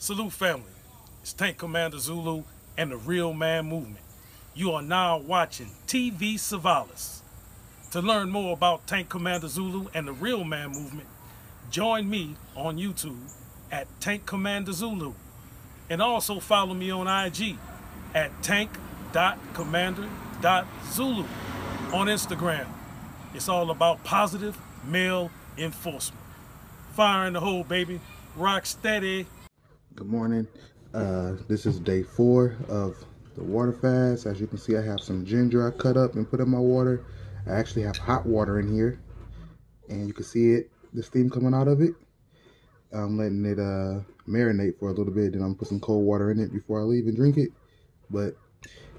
Salute family. It's Tank Commander Zulu and the Real Man Movement. You are now watching TV Savalas. To learn more about Tank Commander Zulu and the Real Man Movement, join me on YouTube at Tank Commander Zulu. And also follow me on IG at tank.commander.zulu on Instagram. It's all about positive male enforcement. Fire in the hole, baby. Rock steady. Good morning. Uh, this is day four of the water fast. As you can see, I have some ginger I cut up and put in my water. I actually have hot water in here. And you can see it, the steam coming out of it. I'm letting it uh, marinate for a little bit. Then I'm put some cold water in it before I leave and drink it. But,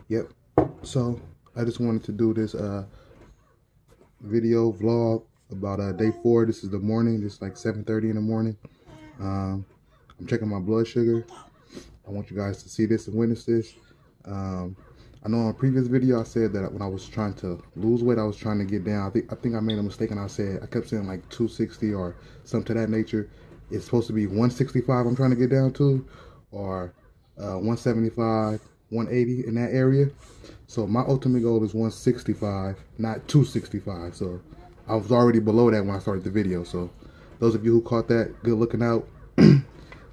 yep. So, I just wanted to do this uh, video vlog about uh, day four. This is the morning. It's like 7.30 in the morning. Um, I'm checking my blood sugar. I want you guys to see this and witness this. Um, I know on a previous video I said that when I was trying to lose weight, I was trying to get down. I think I think I made a mistake and I said I kept saying like 260 or something to that nature. It's supposed to be 165 I'm trying to get down to, or uh, 175, 180 in that area. So my ultimate goal is 165, not 265. So I was already below that when I started the video. So those of you who caught that, good looking out.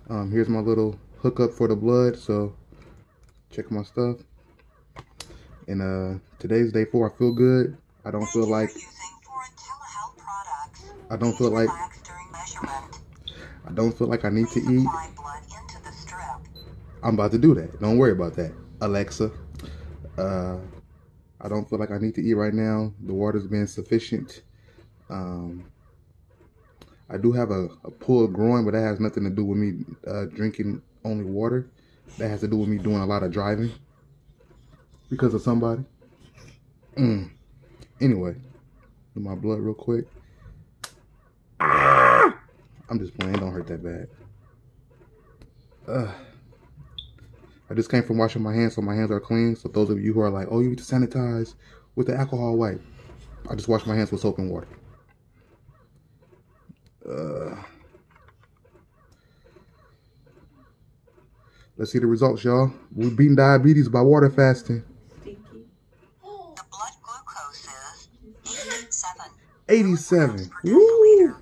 Um, here's my little hookup for the blood. So check my stuff. And uh, today's day four. I feel good. I don't feel like. I don't feel like. I don't feel like I need to eat. I'm about to do that. Don't worry about that, Alexa. Uh, I don't feel like I need to eat right now. The water's been sufficient. Um, I do have a, a pulled groin, but that has nothing to do with me uh, drinking only water. That has to do with me doing a lot of driving because of somebody. Mm. Anyway, do my blood real quick. I'm just playing. Don't hurt that bad. Uh, I just came from washing my hands, so my hands are clean. So those of you who are like, "Oh, you need to sanitize with the alcohol wipe," I just wash my hands with soap and water. Uh, let's see the results, y'all. We're beating diabetes by water fasting. The blood glucose is 87. 87. Woo!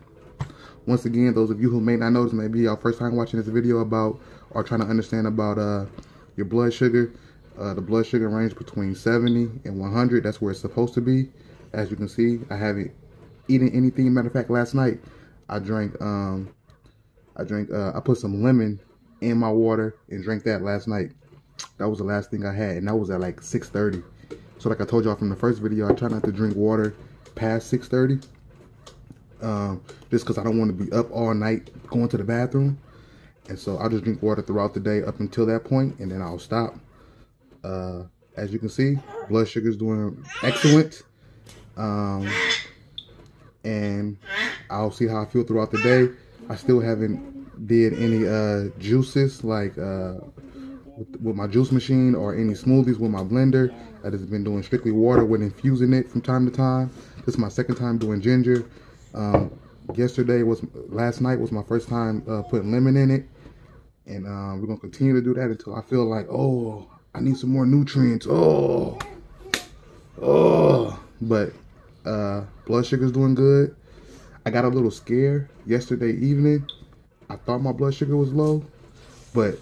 Once again, those of you who may not know this, maybe your first time watching this video about or trying to understand about uh, your blood sugar. Uh, the blood sugar range between 70 and 100. That's where it's supposed to be. As you can see, I haven't eaten anything. Matter of fact, last night I drank um I drank uh I put some lemon in my water and drank that last night. That was the last thing I had and that was at like 6:30. So like I told y'all from the first video, I try not to drink water past 6:30. Um just cuz I don't want to be up all night going to the bathroom. And so I'll just drink water throughout the day up until that point and then I'll stop. Uh as you can see, blood sugar is doing excellent. Um and I'll see how I feel throughout the day. I still haven't did any uh, juices like uh, with, with, my juice machine or any smoothies with my blender. I just been doing strictly water with infusing it from time to time. This is my second time doing ginger. Um, yesterday was last night was my first time uh, putting lemon in it, and uh, we're gonna continue to do that until I feel like oh I need some more nutrients. Oh, oh, but uh, blood sugar's doing good. I got a little scared yesterday evening. I thought my blood sugar was low, but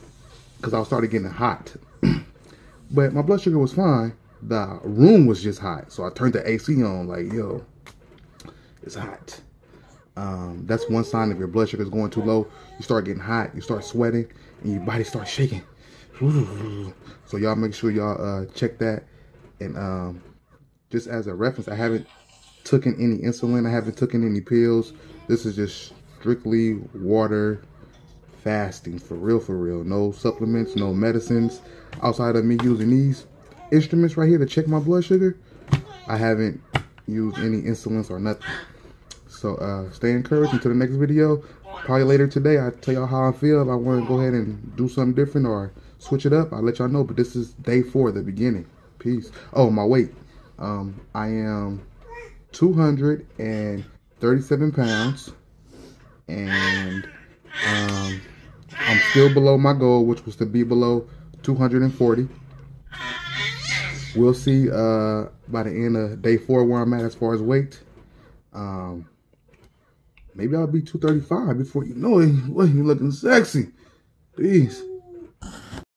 because I started getting hot. but my blood sugar was fine. The room was just hot, so I turned the AC on. Like, yo, it's hot. Um, that's one sign if your blood sugar is going too low. You start getting hot, you start sweating, and your body starts shaking. So y'all make sure y'all uh, check that. And um, just as a reference, I haven't taken any insulin. I haven't taken any pills. This is just strictly water fasting for real, for real. No supplements, no medicines. Outside of me using these instruments right here to check my blood sugar, I haven't used any insulins or nothing. So uh, stay encouraged until the next video. Probably later today, I'll tell y'all how I feel. If I want to go ahead and do something different or switch it up, I'll let y'all know. But this is day four, the beginning. Peace. Oh, my weight. Um, I am 237 pounds and um, I'm still below my goal, which was to be below 240. We'll see uh, by the end of day four where I'm at as far as weight. Um, maybe I'll be 235 before you know it. Well, you looking sexy. Peace.